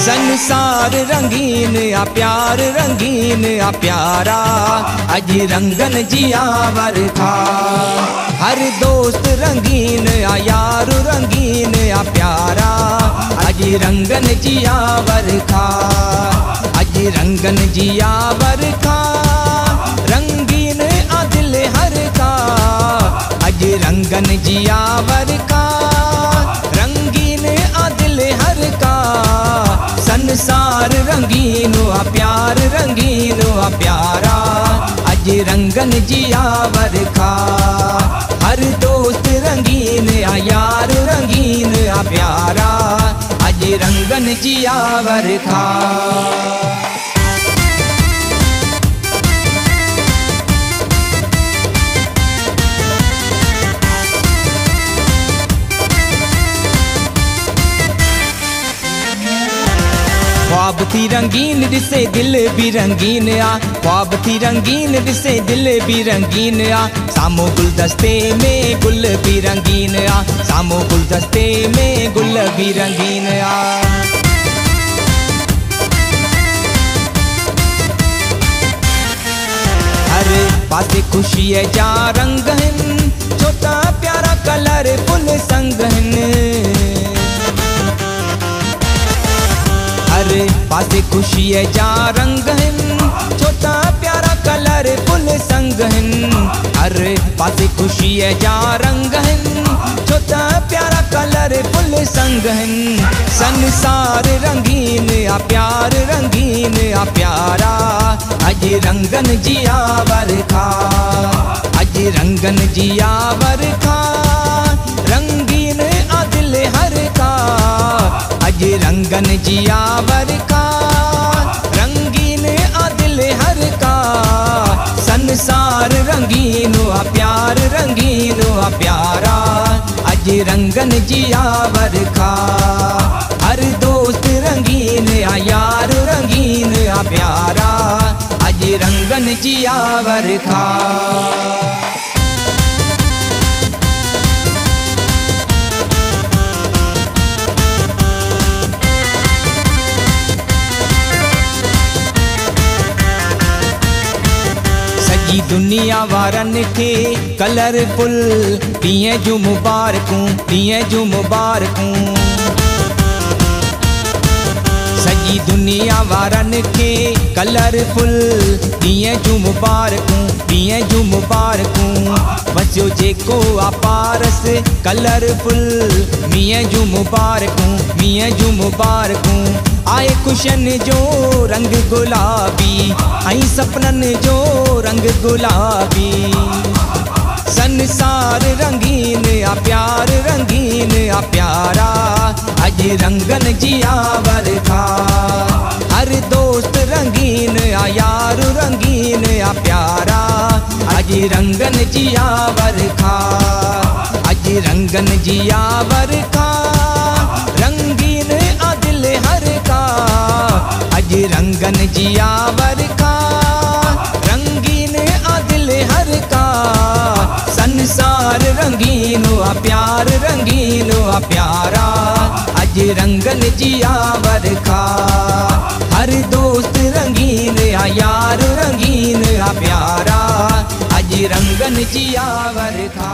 संसार रंगीन, आ प्यार रंगीन, आ प्यारा। अज रंगन जियावर था। हर दोस्त रंगीन, आ यार रंगीन, आ प्यारा। अज रंगन जियावर खा अज रंगन जियावर खा रंगीन आ दिल हर का अज रंगन जियावर का रंगीनो आ प्यारा। अज रंगन जिया बरखा। हर दोस्त रंगीन आ यार रंगीन आ प्यारा। अज रंगन जिया खा ख्वाब थी रंगीन दिसे दिल भी रंगीन आ। ख्वाब थी रंगीन दिसे दिल भी रंगीन आ। सामो गुलदस्ते में गुल भी रंगीन आ। सामो गुलदस्ते में गुल भी रंगीन आ। हर पासे खुशी है जा रंग हन छोटा प्यारा कलर फुल संग हन पासे खुशी है जा रंग छोटा प्यारा कलर फुल संग हर पासे खुशी है जा रंग छोटा प्यारा कलर फुल संग संसार रंगीन, आ प्यार रंगीन, आ प्यारा। अज रंगन जियावर खा अज रंगन जियावर खा रंगन जियावर का, रंगीन आ हर का। संसार रंगीनो आ प्यार रंगीनो आ प्यारा। अज रंगन जियावर खा हर दोस्त रंगीन आ यार रंगीन आ प्यारा। अज रंगन जियावर खा सॼी दुनिया वारनि खे कलरफुल ॾींहं जूं मुबारकूं ॾींहं जूं मुबारकूं। सॼी दुनिया वारनि खे कलरफुल। ॾींहं जूं मुबारकूं ॾींहं जूं मुबारकूं। बचियो जेको आहे पारस कलरफुल। मींहं जूं मुबारकूं मींहं जूं मुबारकूं। आए खुशनि जो रंग गुलाबी ऐं सपननि जो रंग गुलाबी। संसार रंगीन रंगीन आ यार, रंगीन आ प्यारा। अज रंगन जिया खा अज रंगन जिया खा रंगीन आ दिल हर का अज रंगन जिया का रंगीन आ दिल हर का, संसार रंगीन आ प्यार, रंगीन आ प्यारा। अज रंगन जिया खा हर दोस्त रंगीन आ यार रंगीन आ प्यारा। अज रंगन जियावर खा